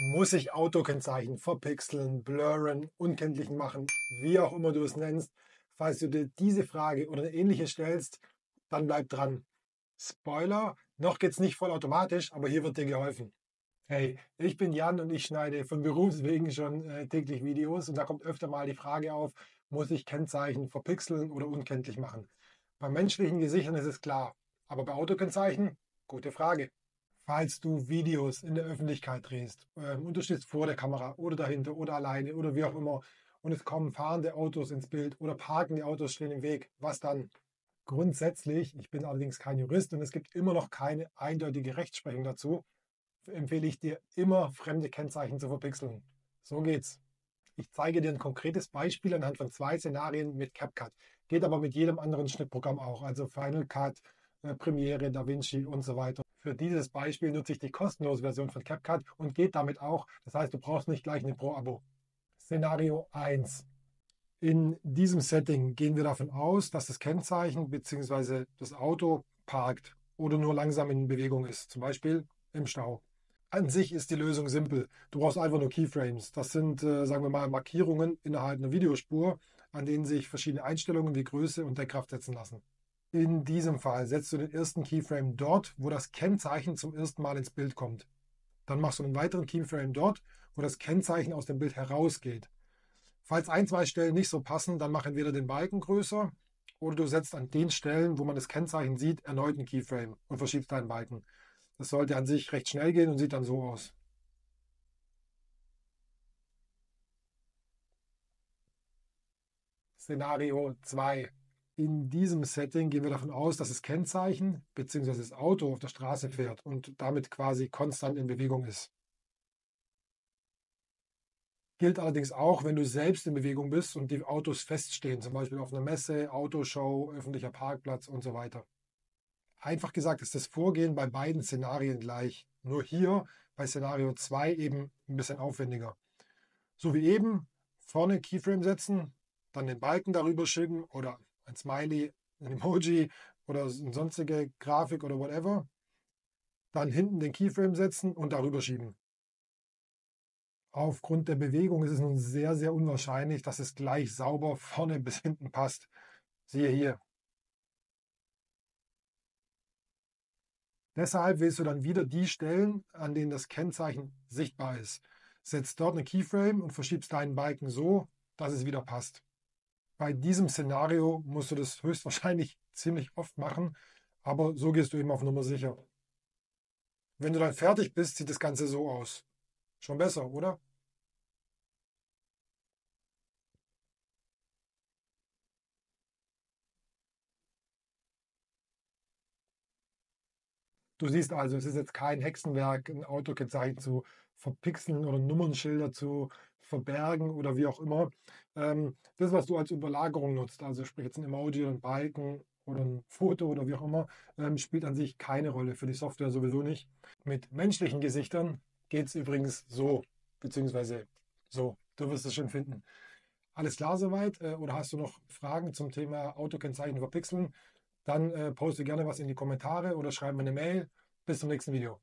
Muss ich Autokennzeichen verpixeln, blurren, unkenntlich machen, wie auch immer du es nennst? Falls du dir diese Frage oder eine ähnliche stellst, dann bleib dran. Spoiler, noch geht's nicht vollautomatisch, aber hier wird dir geholfen. Hey, ich bin Jan und ich schneide von Berufswegen schon äh, täglich Videos und da kommt öfter mal die Frage auf, muss ich Kennzeichen verpixeln oder unkenntlich machen? Bei menschlichen Gesichtern ist es klar, aber bei Autokennzeichen, gute Frage falls du Videos in der Öffentlichkeit drehst ähm, und du stehst vor der Kamera oder dahinter oder alleine oder wie auch immer und es kommen fahrende Autos ins Bild oder parkende Autos stehen im Weg, was dann? Grundsätzlich, ich bin allerdings kein Jurist und es gibt immer noch keine eindeutige Rechtsprechung dazu, empfehle ich dir immer fremde Kennzeichen zu verpixeln. So geht's. Ich zeige dir ein konkretes Beispiel anhand von zwei Szenarien mit CapCut. Geht aber mit jedem anderen Schnittprogramm auch, also Final Cut, äh, Premiere, DaVinci und so weiter. Für dieses Beispiel nutze ich die kostenlose Version von CapCut und geht damit auch. Das heißt, du brauchst nicht gleich ein Pro-Abo. Szenario 1. In diesem Setting gehen wir davon aus, dass das Kennzeichen bzw. das Auto parkt oder nur langsam in Bewegung ist, zum Beispiel im Stau. An sich ist die Lösung simpel. Du brauchst einfach nur Keyframes. Das sind, äh, sagen wir mal, Markierungen innerhalb einer Videospur, an denen sich verschiedene Einstellungen wie Größe und Deckkraft setzen lassen. In diesem Fall setzt du den ersten Keyframe dort, wo das Kennzeichen zum ersten Mal ins Bild kommt. Dann machst du einen weiteren Keyframe dort, wo das Kennzeichen aus dem Bild herausgeht. Falls ein, zwei Stellen nicht so passen, dann mach entweder den Balken größer oder du setzt an den Stellen, wo man das Kennzeichen sieht, erneut einen Keyframe und verschiebst deinen Balken. Das sollte an sich recht schnell gehen und sieht dann so aus. Szenario 2. In diesem Setting gehen wir davon aus, dass das Kennzeichen bzw. das Auto auf der Straße fährt und damit quasi konstant in Bewegung ist. Gilt allerdings auch, wenn du selbst in Bewegung bist und die Autos feststehen, zum Beispiel auf einer Messe, Autoshow, öffentlicher Parkplatz und so weiter. Einfach gesagt ist das Vorgehen bei beiden Szenarien gleich. Nur hier bei Szenario 2 eben ein bisschen aufwendiger. So wie eben, vorne Keyframe setzen, dann den Balken darüber schieben oder ein Smiley, ein Emoji oder eine sonstige Grafik oder whatever. Dann hinten den Keyframe setzen und darüber schieben. Aufgrund der Bewegung ist es nun sehr, sehr unwahrscheinlich, dass es gleich sauber vorne bis hinten passt. Siehe hier. Deshalb wählst du dann wieder die Stellen, an denen das Kennzeichen sichtbar ist. Setzt dort eine Keyframe und verschiebst deinen Balken so, dass es wieder passt. Bei diesem Szenario musst du das höchstwahrscheinlich ziemlich oft machen, aber so gehst du eben auf Nummer sicher. Wenn du dann fertig bist, sieht das Ganze so aus. Schon besser, oder? Du siehst also, es ist jetzt kein Hexenwerk, ein Autokennzeichen zu verpixeln oder Nummernschilder zu verbergen oder wie auch immer. Ähm, das, was du als Überlagerung nutzt, also sprich jetzt ein Emoji oder ein Balken oder ein Foto oder wie auch immer, ähm, spielt an sich keine Rolle, für die Software sowieso nicht. Mit menschlichen Gesichtern geht es übrigens so, beziehungsweise so, du wirst es schon finden. Alles klar soweit? Äh, oder hast du noch Fragen zum Thema Autokennzeichen verpixeln? Dann äh, poste gerne was in die Kommentare oder schreib mir eine Mail. Bis zum nächsten Video.